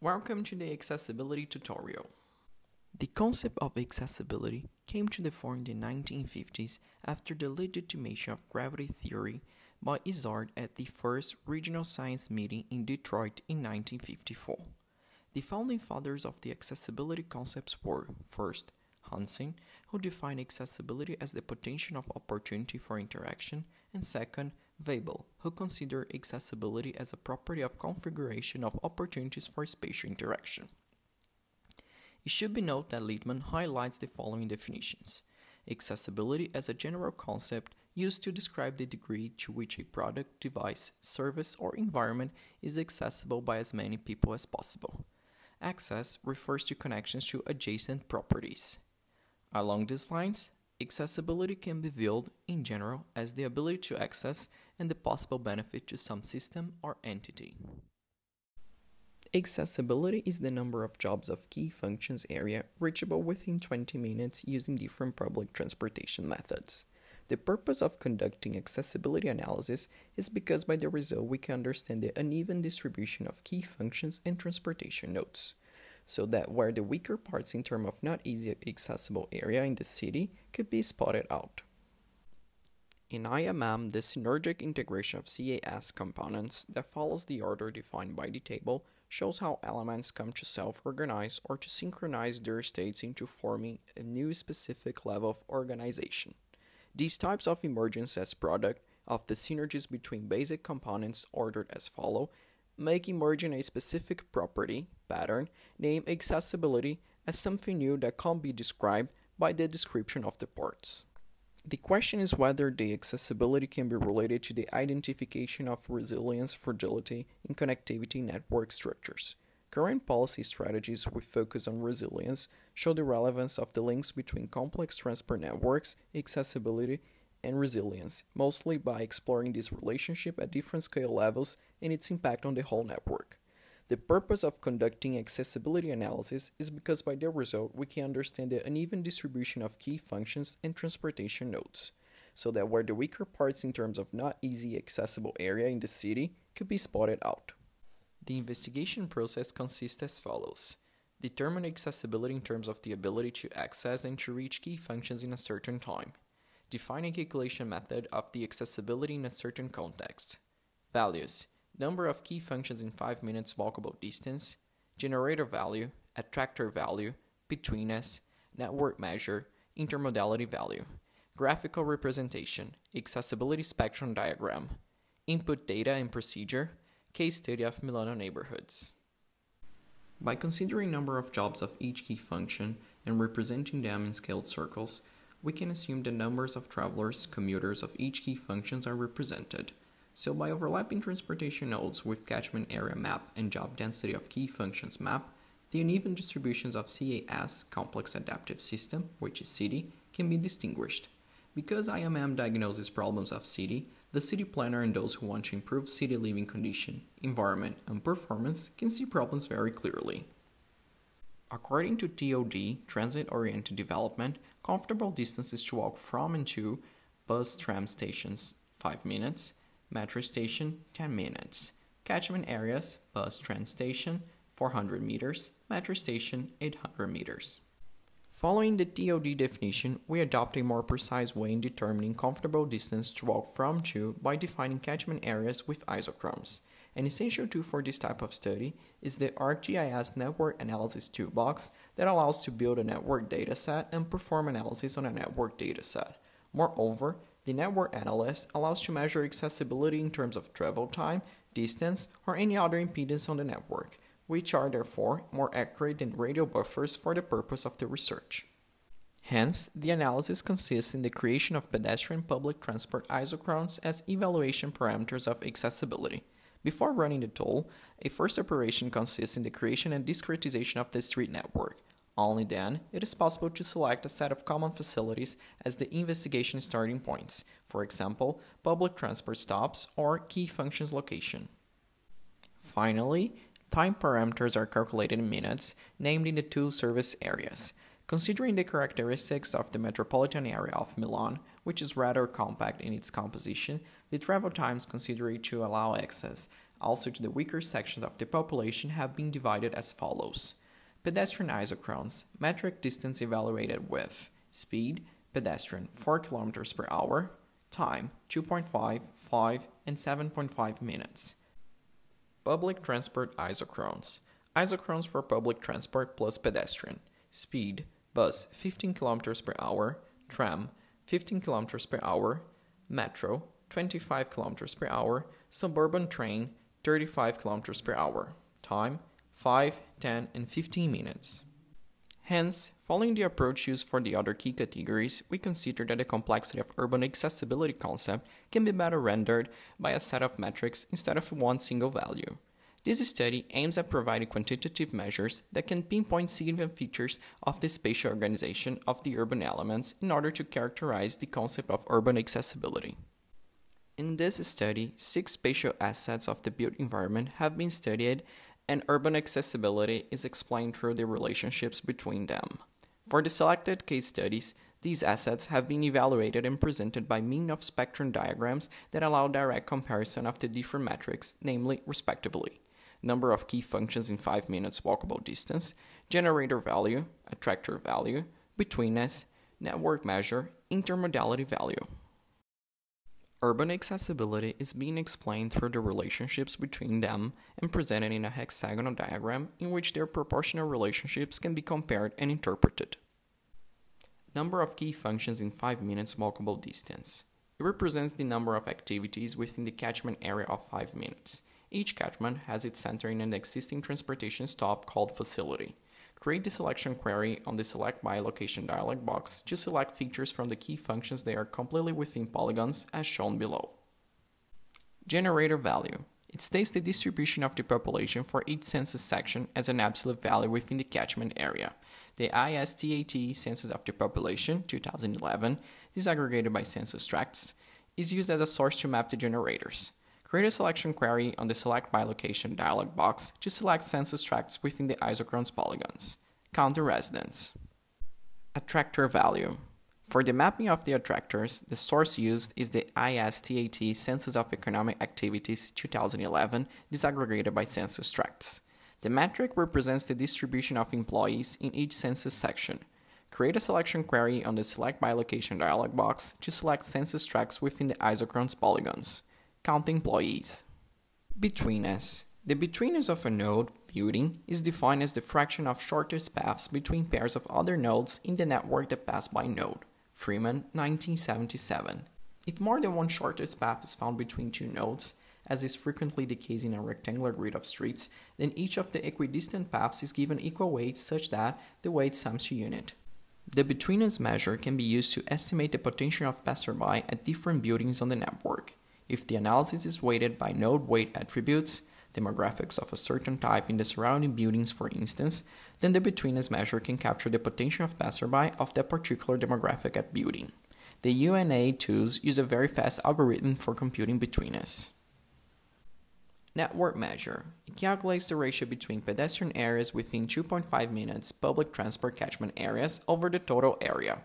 Welcome to the accessibility tutorial. The concept of accessibility came to the fore in the 1950s after the legitimation of gravity theory by Isard at the first regional science meeting in Detroit in 1954. The founding fathers of the accessibility concepts were first Hansen, who defined accessibility as the potential of opportunity for interaction, and second, Weibull, who considered accessibility as a property of configuration of opportunities for spatial interaction. It should be noted that Litman highlights the following definitions accessibility as a general concept used to describe the degree to which a product, device, service, or environment is accessible by as many people as possible. Access refers to connections to adjacent properties. Along these lines, accessibility can be viewed, in general, as the ability to access and the possible benefit to some system or entity. Accessibility is the number of jobs of key functions area reachable within 20 minutes using different public transportation methods. The purpose of conducting accessibility analysis is because by the result we can understand the uneven distribution of key functions and transportation nodes, so that where the weaker parts in terms of not easy accessible area in the city could be spotted out. In IMM, the synergic integration of CAS components that follows the order defined by the table shows how elements come to self-organize or to synchronize their states into forming a new specific level of organization. These types of emergence as product of the synergies between basic components ordered as follow make emerging a specific property, pattern, named accessibility as something new that can't be described by the description of the parts. The question is whether the accessibility can be related to the identification of resilience fragility in connectivity network structures. Current policy strategies with focus on resilience show the relevance of the links between complex transport networks, accessibility, and resilience, mostly by exploring this relationship at different scale levels and its impact on the whole network. The purpose of conducting accessibility analysis is because by their result we can understand the uneven distribution of key functions and transportation nodes, so that where the weaker parts in terms of not easy accessible area in the city could be spotted out. The investigation process consists as follows. Determine accessibility in terms of the ability to access and to reach key functions in a certain time. Define a calculation method of the accessibility in a certain context. Values number of key functions in 5 minutes walkable distance, generator value, attractor value, betweenness, network measure, intermodality value, graphical representation, accessibility spectrum diagram, input data and procedure, case study of Milano neighborhoods. By considering number of jobs of each key function and representing them in scaled circles, we can assume the numbers of travelers, commuters of each key functions are represented. So by overlapping transportation nodes with catchment area map and job density of key functions map, the uneven distributions of CAS, Complex Adaptive System, which is city, can be distinguished. Because IMM diagnoses problems of city, the city planner and those who want to improve city living condition, environment, and performance can see problems very clearly. According to TOD, Transit Oriented Development, comfortable distances to walk from and to bus tram stations 5 minutes, metro station 10 minutes. Catchment areas, bus train station 400 meters, metro station 800 meters. Following the TOD definition, we adopt a more precise way in determining comfortable distance to walk from to by defining catchment areas with isochrones. An essential tool for this type of study is the ArcGIS Network Analysis Toolbox that allows to build a network dataset and perform analysis on a network dataset. Moreover, the network analyst allows to measure accessibility in terms of travel time, distance, or any other impedance on the network, which are therefore more accurate than radial buffers for the purpose of the research. Hence, the analysis consists in the creation of pedestrian public transport isochrones as evaluation parameters of accessibility. Before running the tool, a first operation consists in the creation and discretization of the street network, only then, it is possible to select a set of common facilities as the investigation starting points, for example, public transport stops or key functions location. Finally, time parameters are calculated in minutes, named in the two service areas. Considering the characteristics of the metropolitan area of Milan, which is rather compact in its composition, the travel times considered to allow access Also, to the weaker sections of the population have been divided as follows pedestrian isochrones, metric distance evaluated with speed, pedestrian 4 km per hour, time 2.5, 5, and 7.5 minutes. Public transport isochrones, isochrones for public transport plus pedestrian, speed, bus 15 km per hour, tram 15 km per hour, metro 25 km per hour, suburban train 35 km per hour. Time 5, 10, and 15 minutes. Hence, following the approach used for the other key categories, we consider that the complexity of urban accessibility concept can be better rendered by a set of metrics instead of one single value. This study aims at providing quantitative measures that can pinpoint significant features of the spatial organization of the urban elements in order to characterize the concept of urban accessibility. In this study, six spatial assets of the built environment have been studied and urban accessibility is explained through the relationships between them. For the selected case studies, these assets have been evaluated and presented by means of spectrum diagrams that allow direct comparison of the different metrics, namely, respectively, number of key functions in 5 minutes walkable distance, generator value, attractor value, betweenness, network measure, intermodality value. Urban accessibility is being explained through the relationships between them and presented in a hexagonal diagram in which their proportional relationships can be compared and interpreted. Number of key functions in 5 minutes walkable distance. It represents the number of activities within the catchment area of 5 minutes. Each catchment has its center in an existing transportation stop called facility. Create the selection query on the Select by Location dialog box to select features from the key functions that are completely within polygons as shown below. Generator value. It states the distribution of the population for each census section as an absolute value within the catchment area. The ISTAT Census of the Population 2011, disaggregated by census tracts, is used as a source to map the generators. Create a selection query on the Select by Location dialog box to select census tracts within the isochrones polygons. Count the residents. Attractor value. For the mapping of the attractors, the source used is the ISTAT Census of Economic Activities 2011, disaggregated by census tracts. The metric represents the distribution of employees in each census section. Create a selection query on the Select by Location dialog box to select census tracts within the isochrones polygons count employees. Betweenness. The betweenness of a node building is defined as the fraction of shortest paths between pairs of other nodes in the network that pass by node. Freeman, 1977. If more than one shortest path is found between two nodes, as is frequently the case in a rectangular grid of streets, then each of the equidistant paths is given equal weights such that the weight sums to unit. The betweenness measure can be used to estimate the potential of passerby at different buildings on the network. If the analysis is weighted by node weight attributes, demographics of a certain type in the surrounding buildings for instance, then the betweenness measure can capture the potential of passerby of that particular demographic at building. The UNA tools use a very fast algorithm for computing betweenness. Network measure. It calculates the ratio between pedestrian areas within 2.5 minutes public transport catchment areas over the total area.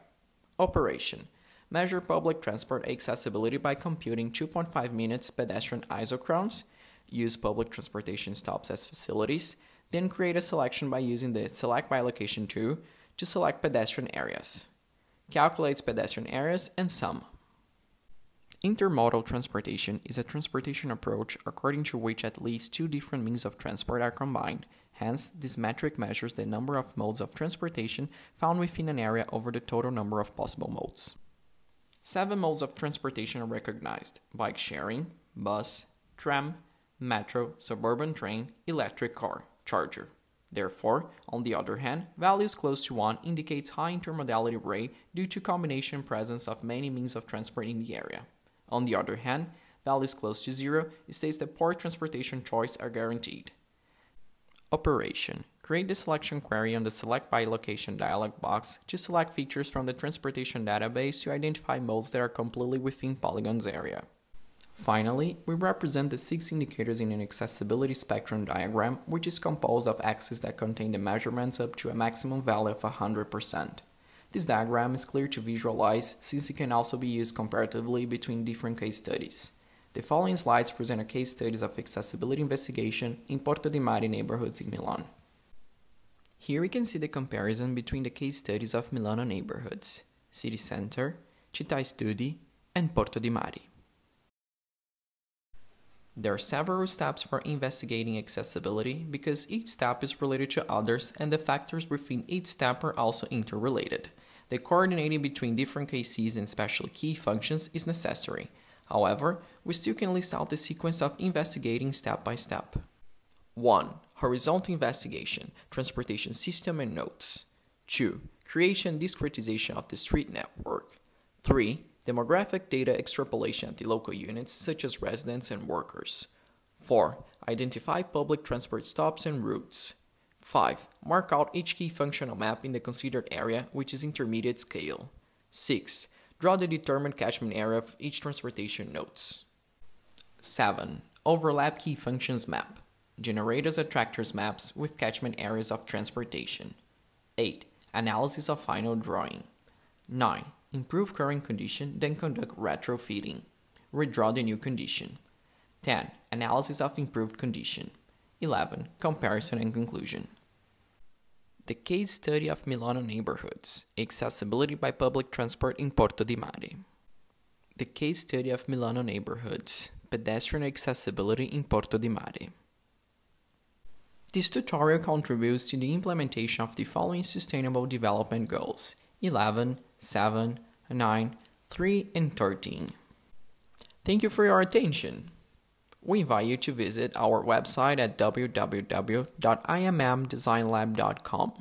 Operation measure public transport accessibility by computing 2.5 minutes pedestrian isochrones, use public transportation stops as facilities, then create a selection by using the Select by Location tool to select pedestrian areas. Calculates pedestrian areas and sum. Intermodal transportation is a transportation approach according to which at least two different means of transport are combined. Hence, this metric measures the number of modes of transportation found within an area over the total number of possible modes. Seven modes of transportation are recognized bike sharing, bus, tram, metro, suburban train, electric car, charger. Therefore, on the other hand, values close to 1 indicates high intermodality rate due to combination presence of many means of transport in the area. On the other hand, values close to 0 states that poor transportation choice are guaranteed. Operation Create the selection query on the Select by Location dialog box to select features from the transportation database to identify modes that are completely within Polygon's area. Finally, we represent the six indicators in an accessibility spectrum diagram, which is composed of axes that contain the measurements up to a maximum value of 100%. This diagram is clear to visualize since it can also be used comparatively between different case studies. The following slides present a case studies of accessibility investigation in Porto di Mare neighborhoods in Milan. Here we can see the comparison between the case studies of Milano neighborhoods, City Center, Città Studi, and Porto di Mare. There are several steps for investigating accessibility because each step is related to others and the factors within each step are also interrelated. The coordinating between different cases and special key functions is necessary. However, we still can list out the sequence of investigating step by step. 1. Horizontal investigation, transportation system and nodes. 2. Creation and discretization of the street network. 3. Demographic data extrapolation at the local units such as residents and workers. 4. Identify public transport stops and routes. 5. Mark out each key functional map in the considered area, which is intermediate scale. 6. Draw the determined catchment area of each transportation nodes. 7. Overlap key functions map. Generate as attractors maps with catchment areas of transportation. 8. Analysis of final drawing. 9. Improve current condition, then conduct retrofitting. Redraw the new condition. 10. Analysis of improved condition. 11. Comparison and conclusion. The case study of Milano neighborhoods, accessibility by public transport in Porto di Mare. The case study of Milano neighborhoods, pedestrian accessibility in Porto di Mare. This tutorial contributes to the implementation of the following Sustainable Development Goals 11, 7, 9, 3, and 13. Thank you for your attention. We invite you to visit our website at www.immdesignlab.com.